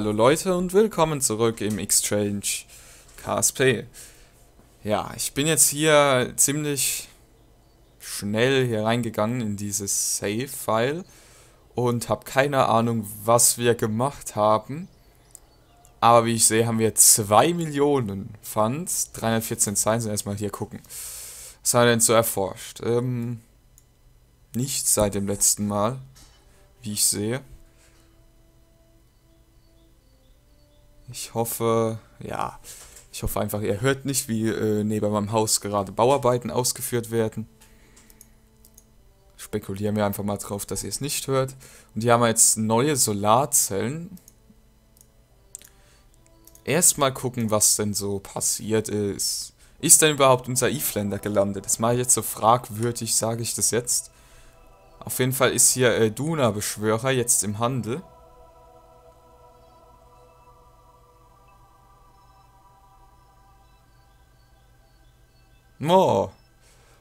Hallo Leute und willkommen zurück im Exchange KSP. Ja, ich bin jetzt hier ziemlich schnell hier reingegangen in dieses Save-File und habe keine Ahnung, was wir gemacht haben. Aber wie ich sehe, haben wir 2 Millionen Funds, 314 Signs und erstmal hier gucken. Was haben wir denn so erforscht? Ähm, nichts seit dem letzten Mal, wie ich sehe. Ich hoffe, ja, ich hoffe einfach, ihr hört nicht, wie äh, neben meinem Haus gerade Bauarbeiten ausgeführt werden. Spekulieren wir einfach mal drauf, dass ihr es nicht hört. Und hier haben wir jetzt neue Solarzellen. Erstmal gucken, was denn so passiert ist. Ist denn überhaupt unser Eve-Länder gelandet? Das mache ich jetzt so fragwürdig, sage ich das jetzt. Auf jeden Fall ist hier äh, Duna-Beschwörer jetzt im Handel. Oh.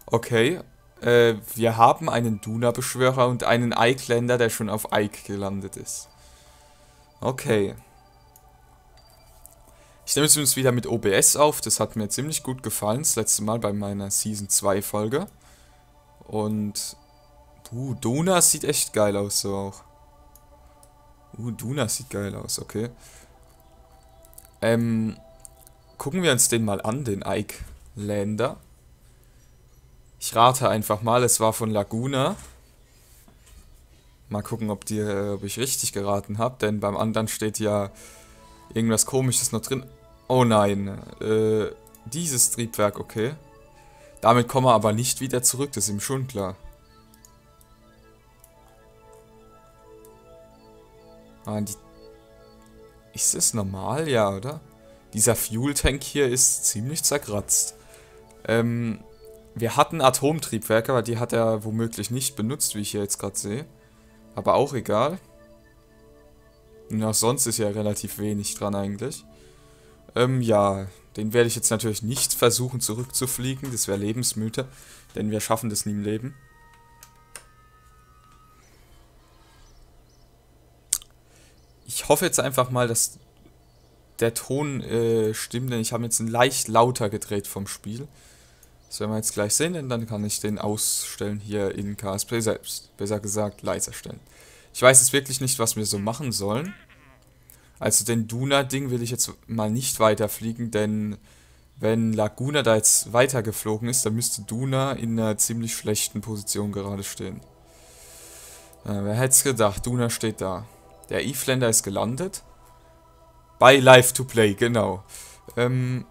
Okay. Äh, wir haben einen Duna-Beschwörer und einen Ike-Länder, der schon auf Ike gelandet ist. Okay. Ich nehme jetzt übrigens wieder mit OBS auf. Das hat mir ziemlich gut gefallen, das letzte Mal bei meiner Season 2 Folge. Und... Uh, Duna sieht echt geil aus so auch. Uh, Duna sieht geil aus, okay. Ähm, gucken wir uns den mal an, den Ike-Länder. Ich rate einfach mal, es war von Laguna. Mal gucken, ob, die, ob ich richtig geraten habe, denn beim anderen steht ja irgendwas komisches noch drin. Oh nein, äh, dieses Triebwerk, okay. Damit kommen wir aber nicht wieder zurück, das ist ihm schon klar. Ah, die... Ist es normal? Ja, oder? Dieser Fuel-Tank hier ist ziemlich zerkratzt. Ähm, wir hatten Atomtriebwerke, aber die hat er womöglich nicht benutzt, wie ich hier jetzt gerade sehe. Aber auch egal. Und auch sonst ist ja relativ wenig dran eigentlich. Ähm, ja, den werde ich jetzt natürlich nicht versuchen zurückzufliegen. Das wäre lebensmüde, denn wir schaffen das nie im Leben. Ich hoffe jetzt einfach mal, dass der Ton äh, stimmt, denn ich habe jetzt ein leicht lauter gedreht vom Spiel. Das werden wir jetzt gleich sehen, denn dann kann ich den ausstellen hier in KSP selbst. Besser gesagt, leiser stellen. Ich weiß jetzt wirklich nicht, was wir so machen sollen. Also den Duna-Ding will ich jetzt mal nicht weiterfliegen, denn wenn Laguna da jetzt weitergeflogen ist, dann müsste Duna in einer ziemlich schlechten Position gerade stehen. Äh, wer hätte es gedacht, Duna steht da. Der Eveländer ist gelandet. Bei Live to Play, genau. Ähm,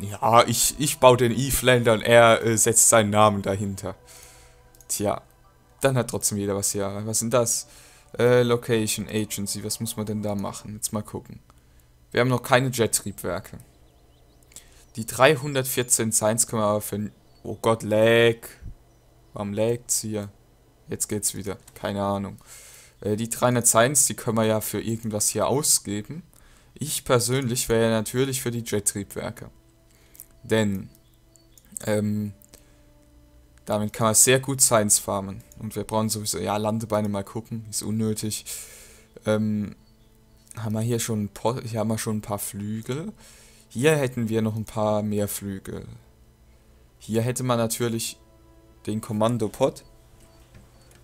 ja, ich, ich baue den Eve-Länder und er äh, setzt seinen Namen dahinter. Tja, dann hat trotzdem jeder was hier. Was sind das? Äh, Location Agency, was muss man denn da machen? Jetzt mal gucken. Wir haben noch keine Jet-Triebwerke. Die 314 Science können wir aber für... Oh Gott, lag. Warum lagt's hier? Jetzt geht's wieder. Keine Ahnung. Äh, die 300 Science, die können wir ja für irgendwas hier ausgeben. Ich persönlich wäre ja natürlich für die Jet-Triebwerke. Denn ähm, damit kann man sehr gut Science farmen. Und wir brauchen sowieso, ja, Landebeine mal gucken, ist unnötig. Ähm, haben wir hier schon, hier haben wir schon ein paar Flügel. Hier hätten wir noch ein paar mehr Flügel. Hier hätte man natürlich den Kommandopod.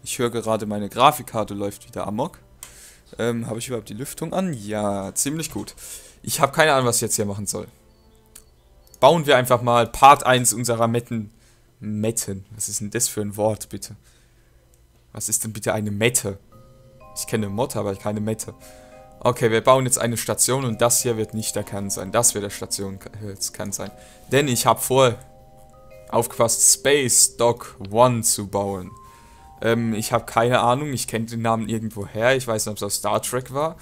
Ich höre gerade, meine Grafikkarte läuft wieder amok. Ähm, habe ich überhaupt die Lüftung an? Ja, ziemlich gut. Ich habe keine Ahnung, was ich jetzt hier machen soll bauen wir einfach mal Part 1 unserer Metten. Metten. Was ist denn das für ein Wort, bitte? Was ist denn bitte eine Mette? Ich kenne Motte, aber keine Mette. Okay, wir bauen jetzt eine Station und das hier wird nicht der Kern sein. Das wird der Station Kern sein. Denn ich habe vor, aufgepasst, Space Dock 1 zu bauen. Ähm, ich habe keine Ahnung, ich kenne den Namen irgendwo her. Ich weiß nicht, ob es aus Star Trek war.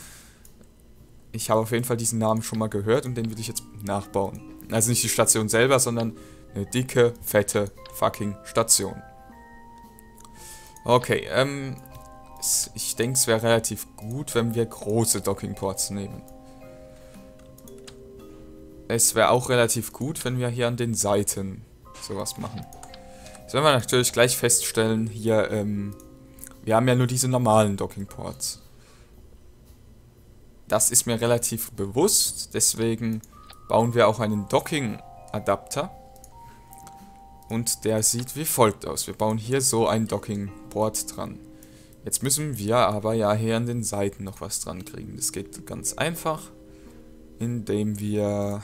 Ich habe auf jeden Fall diesen Namen schon mal gehört und den will ich jetzt nachbauen. Also nicht die Station selber, sondern eine dicke, fette fucking Station. Okay, ähm, ich denke, es wäre relativ gut, wenn wir große Dockingports nehmen. Es wäre auch relativ gut, wenn wir hier an den Seiten sowas machen. Das werden wir natürlich gleich feststellen, hier, ähm, wir haben ja nur diese normalen Dockingports. das ist mir relativ bewusst. Deswegen bauen wir auch einen Docking-Adapter. Und der sieht wie folgt aus. Wir bauen hier so ein Docking-Port dran. Jetzt müssen wir aber ja hier an den Seiten noch was dran kriegen. Das geht ganz einfach, indem wir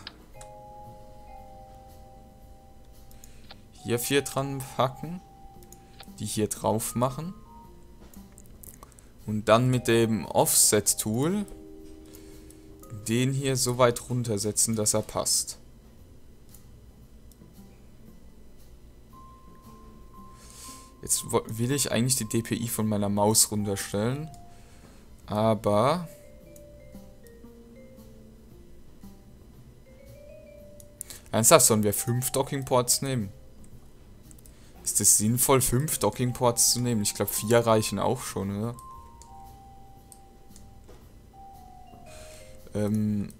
hier vier dran packen, die hier drauf machen und dann mit dem Offset-Tool den hier so weit runtersetzen, dass er passt. Jetzt will ich eigentlich die DPI von meiner Maus runterstellen. Aber... Ernsthaft, sollen wir fünf Dockingports nehmen? Ist es sinnvoll, fünf Dockingports zu nehmen? Ich glaube, vier reichen auch schon, oder? Ähm...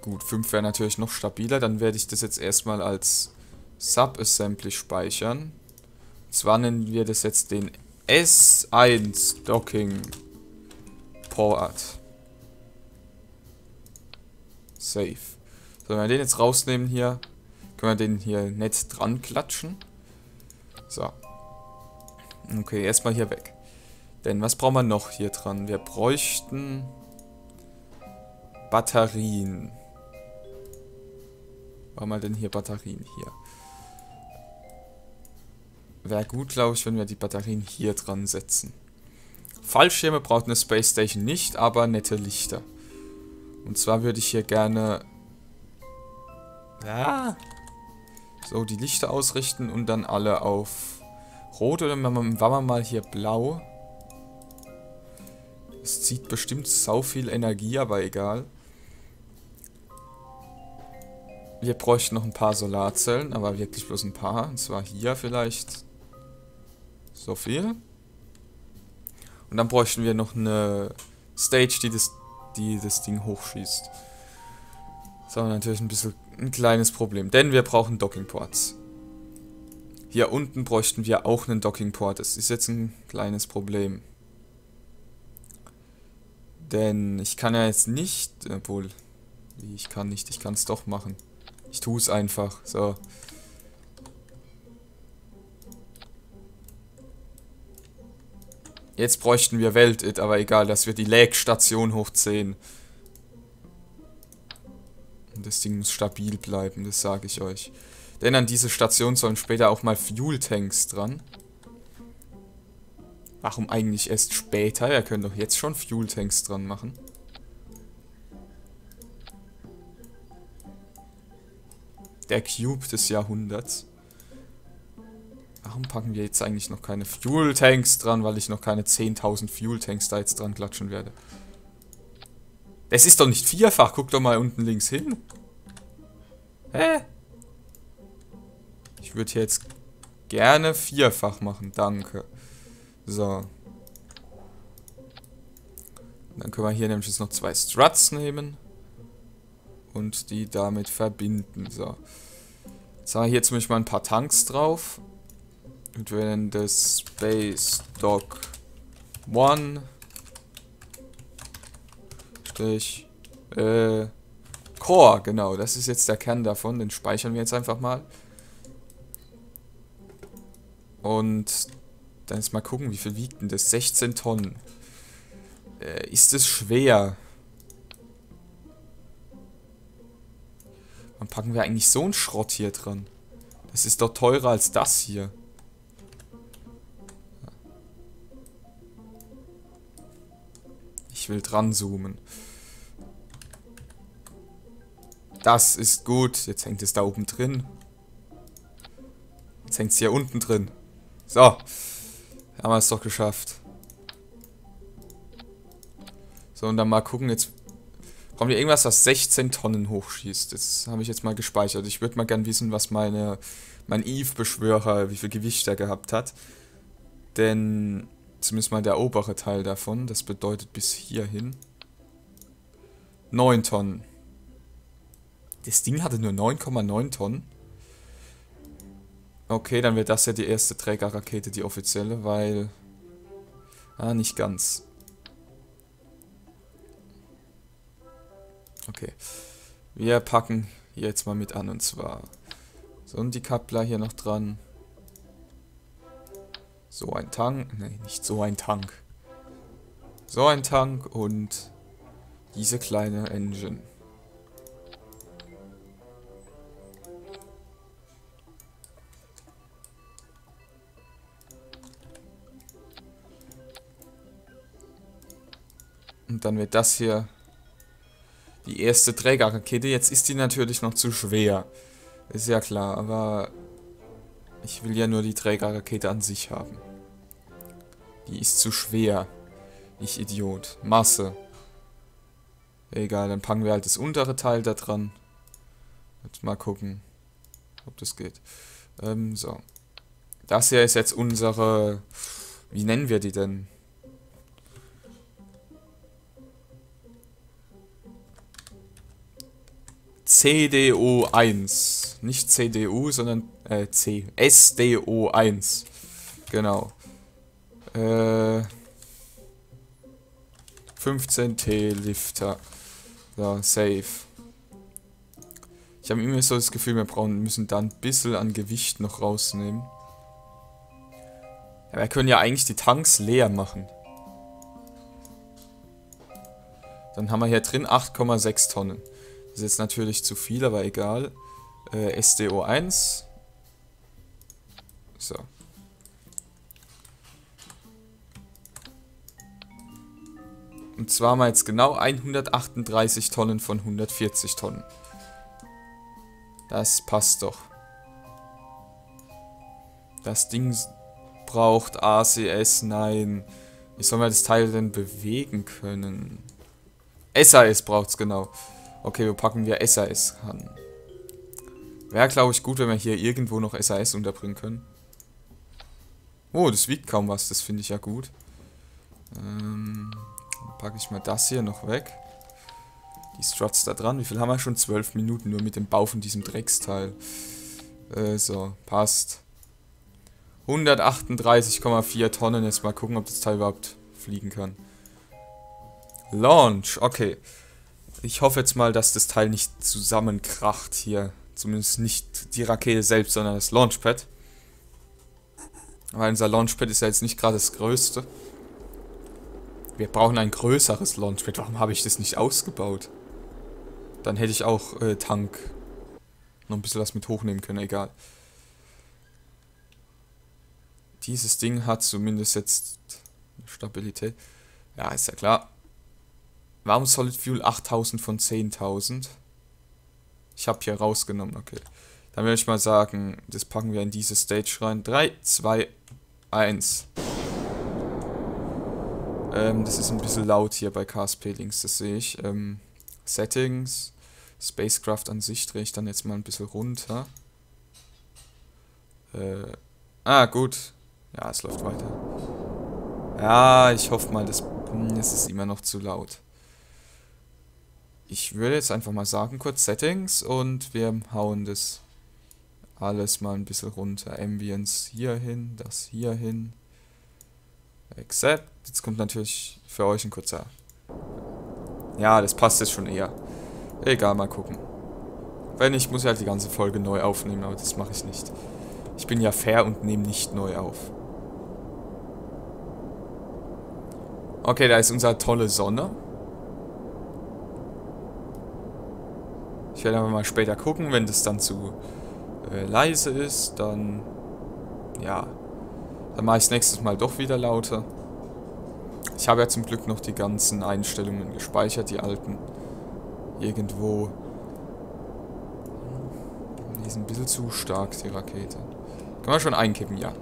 Gut, 5 wäre natürlich noch stabiler. Dann werde ich das jetzt erstmal als Subassembly speichern. Und zwar nennen wir das jetzt den S1 Docking Port. Safe. So, wenn wir den jetzt rausnehmen hier, können wir den hier nett dran klatschen. So. Okay, erstmal hier weg. Denn was brauchen wir noch hier dran? Wir bräuchten Batterien. Warum mal denn hier Batterien? Hier. Wäre gut, glaube ich, wenn wir die Batterien hier dran setzen. Fallschirme braucht eine Space Station nicht, aber nette Lichter. Und zwar würde ich hier gerne... Ja. So, die Lichter ausrichten und dann alle auf Rot oder machen wir mal hier Blau. Es zieht bestimmt sau viel Energie, aber egal. Wir bräuchten noch ein paar Solarzellen, aber wirklich bloß ein paar. Und zwar hier vielleicht so viel. Und dann bräuchten wir noch eine Stage, die das, die das Ding hochschießt. Das ist aber natürlich ein bisschen ein kleines Problem, denn wir brauchen Dockingports. Hier unten bräuchten wir auch einen Dockingport. Das ist jetzt ein kleines Problem. Denn ich kann ja jetzt nicht, obwohl, ich kann nicht, ich kann es doch machen. Ich tue es einfach, so. Jetzt bräuchten wir Welt-It, aber egal, dass wir die Lag-Station hochziehen. Das Ding muss stabil bleiben, das sage ich euch. Denn an diese Station sollen später auch mal Fuel-Tanks dran. Warum eigentlich erst später? Wir können doch jetzt schon Fuel-Tanks dran machen. Der Cube des Jahrhunderts. Warum packen wir jetzt eigentlich noch keine Fuel-Tanks dran, weil ich noch keine 10.000 Fuel-Tanks da jetzt dran klatschen werde? Das ist doch nicht vierfach. Guck doch mal unten links hin. Hä? Ich würde jetzt gerne vierfach machen. Danke. So. Dann können wir hier nämlich jetzt noch zwei Struts nehmen. Und die damit verbinden. So. Jetzt haben wir hier zum Beispiel mal ein paar Tanks drauf. Und wir nennen das Space Dog 1 Strich äh, Core, genau, das ist jetzt der Kern davon, den speichern wir jetzt einfach mal. Und dann jetzt mal gucken, wie viel wiegt denn das? 16 Tonnen. Äh, ist es schwer? Wann packen wir eigentlich so einen Schrott hier dran? Das ist doch teurer als das hier. Ich will dran zoomen. Das ist gut. Jetzt hängt es da oben drin. Jetzt hängt es hier unten drin. So. Haben wir es doch geschafft. So, und dann mal gucken. Jetzt brauchen wir irgendwas, was 16 Tonnen hochschießt. Das habe ich jetzt mal gespeichert. Ich würde mal gern wissen, was meine, mein Eve-Beschwörer, wie viel Gewicht er gehabt hat. Denn Zumindest mal der obere Teil davon. Das bedeutet bis hierhin. 9 Tonnen. Das Ding hatte nur 9,9 Tonnen. Okay, dann wird das ja die erste Trägerrakete, die offizielle, weil... Ah, nicht ganz. Okay. Wir packen jetzt mal mit an und zwar... So ein Decoupler hier noch dran. So ein Tank. Ne, nicht so ein Tank. So ein Tank und diese kleine Engine. Und dann wird das hier die erste Trägerrakete. Jetzt ist die natürlich noch zu schwer. Ist ja klar, aber ich will ja nur die Trägerrakete an sich haben. Die ist zu schwer. Ich Idiot. Masse. Egal, dann packen wir halt das untere Teil da dran. Jetzt mal gucken, ob das geht. Ähm, so. Das hier ist jetzt unsere... Wie nennen wir die denn? CDO1. Nicht CDU, sondern äh, C. SDO1. Genau. Äh, 15T Lifter. So, safe. Ich habe immer so das Gefühl, wir brauchen, müssen da ein bisschen an Gewicht noch rausnehmen. Ja, wir können ja eigentlich die Tanks leer machen. Dann haben wir hier drin 8,6 Tonnen. Ist jetzt natürlich zu viel, aber egal. Äh, SDO1. So. Und zwar haben wir jetzt genau 138 Tonnen von 140 Tonnen. Das passt doch. Das Ding braucht ACS, nein. Wie soll man das Teil denn bewegen können? SAS braucht es genau. Okay, wir packen wir SAS an. Wäre, glaube ich, gut, wenn wir hier irgendwo noch SAS unterbringen können. Oh, das wiegt kaum was. Das finde ich ja gut. Ähm, packe ich mal das hier noch weg. Die Struts da dran. Wie viel haben wir schon? Zwölf Minuten nur mit dem Bau von diesem Drecksteil. Äh, so, passt. 138,4 Tonnen. Jetzt mal gucken, ob das Teil überhaupt fliegen kann. Launch, okay. Ich hoffe jetzt mal, dass das Teil nicht zusammenkracht hier. Zumindest nicht die Rakete selbst, sondern das Launchpad. Weil unser Launchpad ist ja jetzt nicht gerade das größte. Wir brauchen ein größeres Launchpad. Warum habe ich das nicht ausgebaut? Dann hätte ich auch äh, Tank noch ein bisschen was mit hochnehmen können, egal. Dieses Ding hat zumindest jetzt Stabilität. Ja, ist ja klar. Warum Solid Fuel 8000 von 10.000? Ich habe hier rausgenommen, okay. Dann würde ich mal sagen, das packen wir in diese Stage rein. 3, 2, 1. Ähm, das ist ein bisschen laut hier bei KSP Links, das sehe ich. Ähm, Settings, Spacecraft an sich drehe ich dann jetzt mal ein bisschen runter. Äh, ah, gut. Ja, es läuft weiter. Ja, ich hoffe mal, das, hm, es ist immer noch zu laut. Ich würde jetzt einfach mal sagen, kurz Settings und wir hauen das alles mal ein bisschen runter. Ambience hier hin, das hier hin. Accept. Jetzt kommt natürlich für euch ein kurzer... Ja, das passt jetzt schon eher. Egal, mal gucken. Wenn nicht, muss ich halt die ganze Folge neu aufnehmen, aber das mache ich nicht. Ich bin ja fair und nehme nicht neu auf. Okay, da ist unsere tolle Sonne. Ich werde aber mal später gucken, wenn das dann zu äh, leise ist, dann ja, dann mache ich es nächstes Mal doch wieder lauter. Ich habe ja zum Glück noch die ganzen Einstellungen gespeichert, die alten. Irgendwo. Die sind ein bisschen zu stark, die Rakete. Kann man schon einkippen, ja.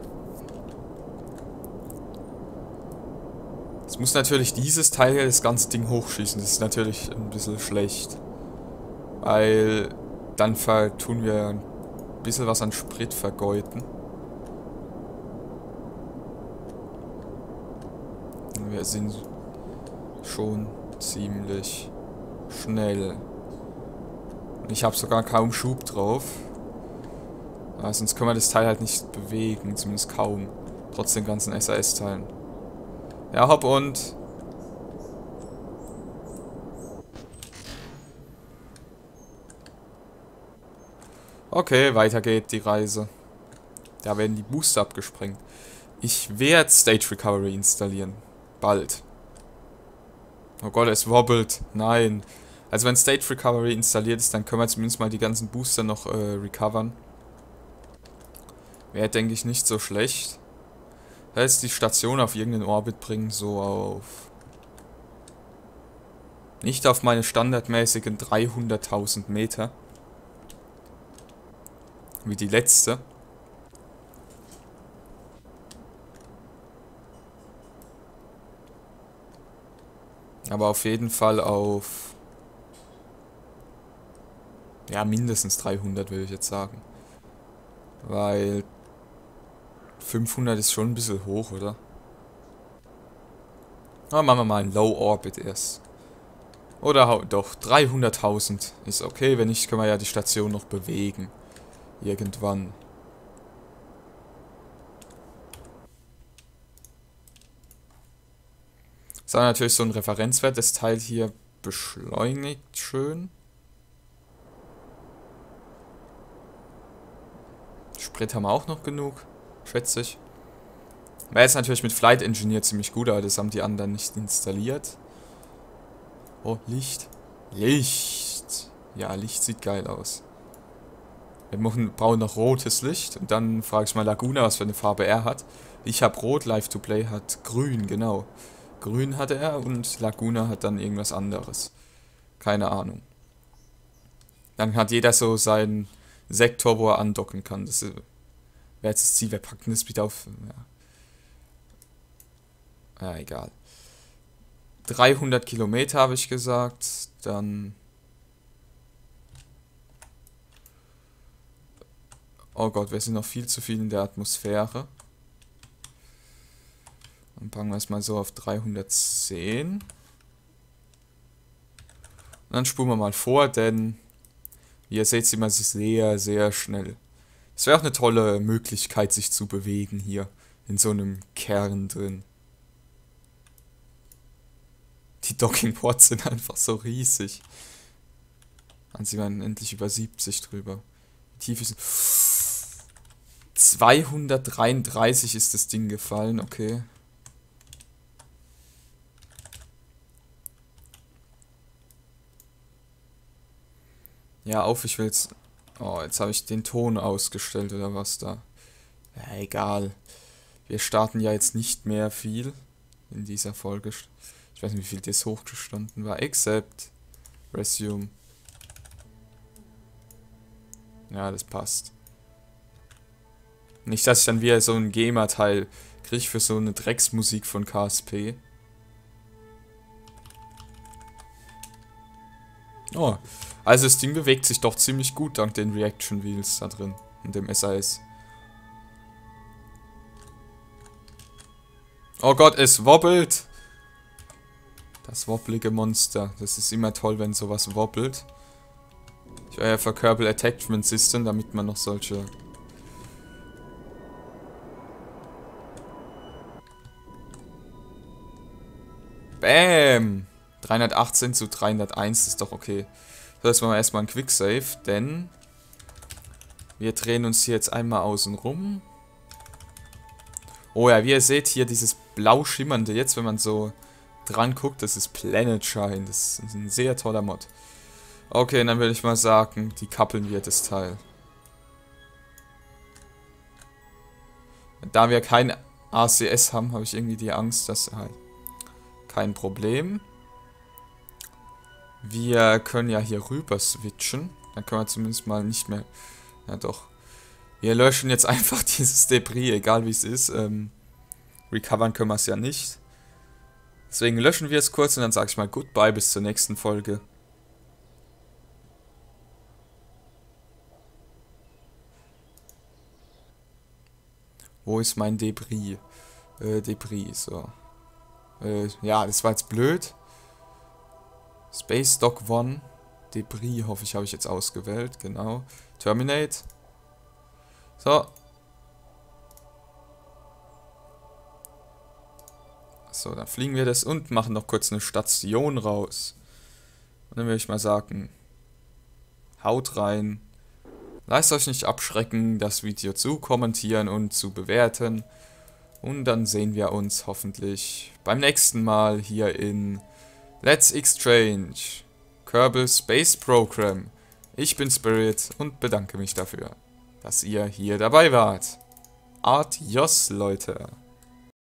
Es muss natürlich dieses Teil das ganze Ding hochschießen. Das ist natürlich ein bisschen schlecht. Weil dann tun wir ein bisschen was an Sprit vergeuden. Wir sind schon ziemlich schnell. Ich habe sogar kaum Schub drauf. Aber sonst können wir das Teil halt nicht bewegen, zumindest kaum. Trotz den ganzen SAS-Teilen. Ja, hopp und Okay, weiter geht die Reise. Da werden die Booster abgesprengt. Ich werde Stage Recovery installieren. Bald. Oh Gott, es wobbelt. Nein. Also wenn Stage Recovery installiert ist, dann können wir zumindest mal die ganzen Booster noch äh, recovern. Wäre, denke ich, nicht so schlecht. Da ist die Station auf irgendeinen Orbit bringen, so auf... Nicht auf meine standardmäßigen 300.000 Meter. Wie die letzte. Aber auf jeden Fall auf... Ja, mindestens 300 würde ich jetzt sagen. Weil 500 ist schon ein bisschen hoch, oder? Aber machen wir mal ein Low Orbit erst. Oder doch, 300.000 ist okay. Wenn nicht, können wir ja die Station noch bewegen. Irgendwann. Das ist natürlich so ein Referenzwert. Das Teil hier beschleunigt schön. Sprit haben wir auch noch genug, schätze ich. Wäre jetzt natürlich mit Flight Engineer ziemlich gut, aber das haben die anderen nicht installiert. Oh, Licht. Licht. Ja, Licht sieht geil aus. Wir brauchen noch rotes Licht und dann frage ich mal Laguna, was für eine Farbe er hat. Ich habe rot, Live to Play hat grün, genau. Grün hatte er und Laguna hat dann irgendwas anderes. Keine Ahnung. Dann hat jeder so seinen Sektor, wo er andocken kann. Das wäre jetzt das Ziel. Wir packen das wieder auf. Ja, ja egal. 300 Kilometer habe ich gesagt. Dann. Oh Gott, wir sind noch viel zu viel in der Atmosphäre. Dann packen wir es mal so auf 310. Und dann spulen wir mal vor, denn wie ihr seht, sieht man sich sehr, sehr schnell. Es wäre auch eine tolle Möglichkeit, sich zu bewegen hier in so einem Kern drin. Die Dockingports sind einfach so riesig. Dann sind wir endlich über 70 drüber. Die Tiefe ist... 233 ist das Ding gefallen, okay. Ja, auf, ich will jetzt... Oh, jetzt habe ich den Ton ausgestellt oder was da. Ja, egal. Wir starten ja jetzt nicht mehr viel in dieser Folge. Ich weiß nicht, wie viel das hochgestanden war. Except. Resume. Ja, das passt. Nicht, dass ich dann wieder so ein Gamer-Teil kriege für so eine Drecksmusik von KSP. Oh, also das Ding bewegt sich doch ziemlich gut dank den Reaction Wheels da drin und dem SAS. Oh Gott, es wobbelt! Das wobblige Monster. Das ist immer toll, wenn sowas wobbelt. Ich für Kerbal Attachment System, damit man noch solche... Bam! 318 zu 301 ist doch okay. So, jetzt machen wir erstmal ein Quick Save, denn wir drehen uns hier jetzt einmal außen rum. Oh ja, wie ihr seht hier dieses blau schimmernde, jetzt wenn man so dran guckt, das ist Planet Shine. Das ist ein sehr toller Mod. Okay, dann würde ich mal sagen, die kappeln wir das Teil. Da wir kein ACS haben, habe ich irgendwie die Angst, dass halt kein Problem. Wir können ja hier rüber switchen. Dann können wir zumindest mal nicht mehr... Ja doch. Wir löschen jetzt einfach dieses Debris, egal wie es ist. Ähm, recovern können wir es ja nicht. Deswegen löschen wir es kurz und dann sage ich mal Goodbye bis zur nächsten Folge. Wo ist mein Debris? Äh, Debris, so. Äh, ja, das war jetzt blöd. Space Dock One. Debris, hoffe ich, habe ich jetzt ausgewählt. Genau. Terminate. So. So, dann fliegen wir das und machen noch kurz eine Station raus. Und dann würde ich mal sagen, haut rein, Lasst euch nicht abschrecken, das Video zu kommentieren und zu bewerten. Und dann sehen wir uns hoffentlich beim nächsten Mal hier in Let's Exchange Kerbal Space Program. Ich bin Spirit und bedanke mich dafür, dass ihr hier dabei wart. Adios, Leute.